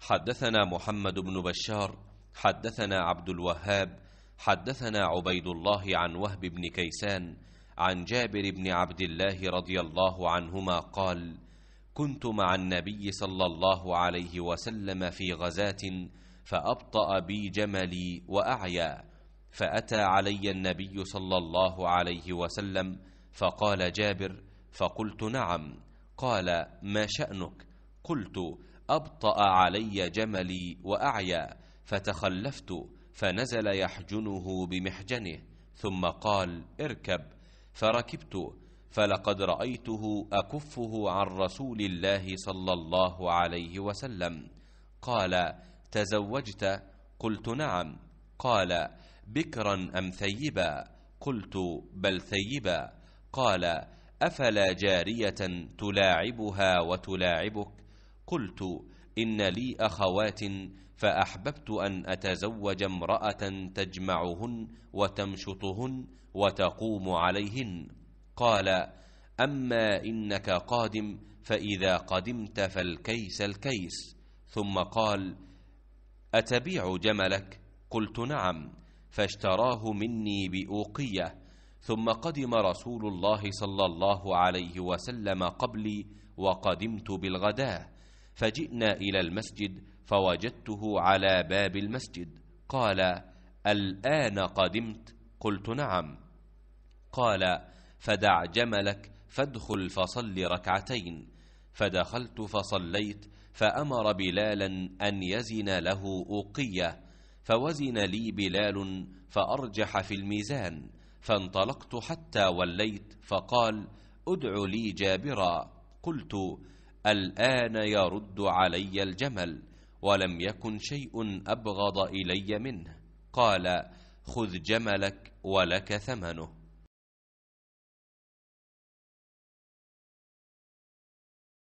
حدثنا محمد بن بشار حدثنا عبد الوهاب حدثنا عبيد الله عن وهب بن كيسان عن جابر بن عبد الله رضي الله عنهما قال كنت مع النبي صلى الله عليه وسلم في غزاة فأبطأ بي جملي وأعيا فأتى علي النبي صلى الله عليه وسلم فقال جابر فقلت نعم قال ما شأنك؟ قلت أبطأ علي جملي وأعيا فتخلفت فنزل يحجنه بمحجنه ثم قال اركب. فركبت فلقد رأيته أكفه عن رسول الله صلى الله عليه وسلم. قال تزوجت؟ قلت نعم. قال بكرا أم ثيبا؟ قلت بل ثيبا. قال أفلا جارية تلاعبها وتلاعبك؟ قلت إن لي أخوات فأحببت أن أتزوج امرأة تجمعهن وتمشطهن وتقوم عليهن. قال أما إنك قادم فإذا قدمت فالكيس الكيس. ثم قال أتبيع جملك؟ قلت نعم فاشتراه مني بأوقية. ثم قدم رسول الله صلى الله عليه وسلم قبلي وقدمت بالغداة. فجئنا إلى المسجد فوجدته على باب المسجد. قال الآن قدمت؟ قلت نعم. قال فدع جملك فادخل فصل ركعتين. فدخلت فصليت فأمر بلالا أن يزن له أوقية. فوزن لي بلال فأرجح في الميزان. فانطلقت حتى وليت فقال ادع لي جابرا. قلت الآن يرد علي الجمل ولم يكن شيء أبغض إلي منه. قال خذ جملك ولك ثمنه.